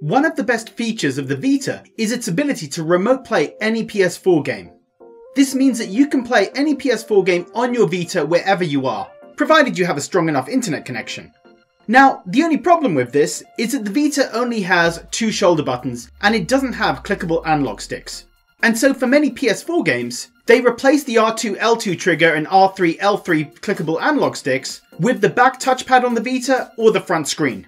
One of the best features of the Vita is its ability to remote play any PS4 game. This means that you can play any PS4 game on your Vita wherever you are, provided you have a strong enough internet connection. Now, the only problem with this is that the Vita only has two shoulder buttons and it doesn't have clickable analog sticks. And so for many PS4 games, they replace the R2 L2 trigger and R3 L3 clickable analog sticks with the back touchpad on the Vita or the front screen.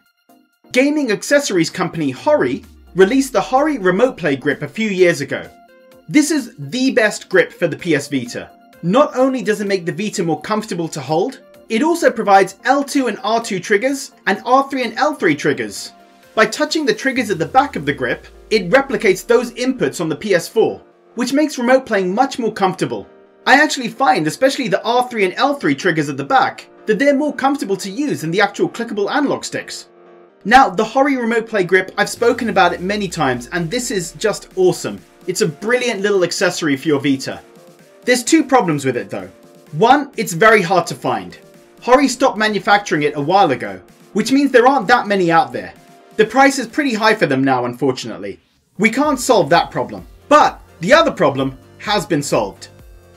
Gaming accessories company Hori released the Hori Remote Play Grip a few years ago. This is the best grip for the PS Vita. Not only does it make the Vita more comfortable to hold, it also provides L2 and R2 triggers and R3 and L3 triggers. By touching the triggers at the back of the grip, it replicates those inputs on the PS4, which makes remote playing much more comfortable. I actually find, especially the R3 and L3 triggers at the back, that they're more comfortable to use than the actual clickable analog sticks. Now, the Hori Remote Play Grip, I've spoken about it many times, and this is just awesome. It's a brilliant little accessory for your Vita. There's two problems with it though. One, it's very hard to find. Hori stopped manufacturing it a while ago, which means there aren't that many out there. The price is pretty high for them now, unfortunately. We can't solve that problem. But the other problem has been solved.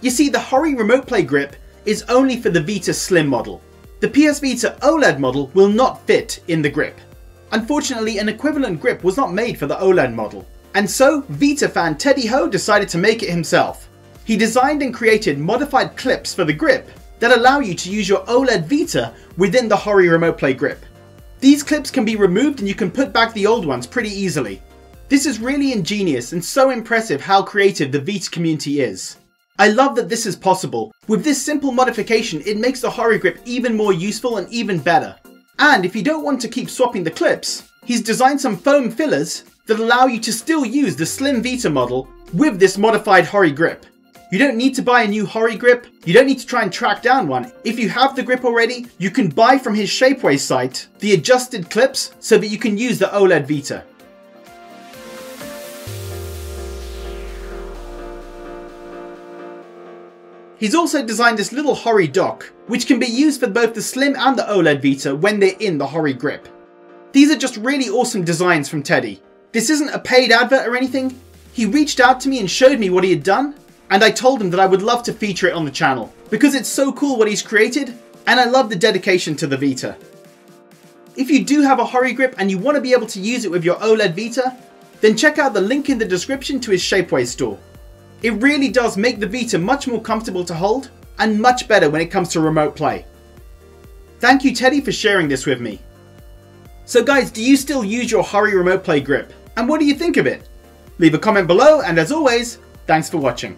You see, the Hori Remote Play Grip is only for the Vita Slim model. The PS Vita OLED model will not fit in the grip. Unfortunately, an equivalent grip was not made for the OLED model. And so, Vita fan Teddy Ho decided to make it himself. He designed and created modified clips for the grip that allow you to use your OLED Vita within the Hori Remote Play grip. These clips can be removed and you can put back the old ones pretty easily. This is really ingenious and so impressive how creative the Vita community is. I love that this is possible. With this simple modification, it makes the Hori grip even more useful and even better. And if you don't want to keep swapping the clips, he's designed some foam fillers that allow you to still use the Slim Vita model with this modified Hori grip. You don't need to buy a new Hori grip, you don't need to try and track down one. If you have the grip already, you can buy from his Shapeways site the adjusted clips so that you can use the OLED Vita. He's also designed this little Hori dock, which can be used for both the Slim and the OLED Vita when they're in the Hori grip. These are just really awesome designs from Teddy. This isn't a paid advert or anything. He reached out to me and showed me what he had done, and I told him that I would love to feature it on the channel, because it's so cool what he's created, and I love the dedication to the Vita. If you do have a Hori grip and you want to be able to use it with your OLED Vita, then check out the link in the description to his Shapeways store. It really does make the Vita much more comfortable to hold and much better when it comes to remote play. Thank you Teddy for sharing this with me. So guys, do you still use your Hori remote play grip? And what do you think of it? Leave a comment below and as always, thanks for watching.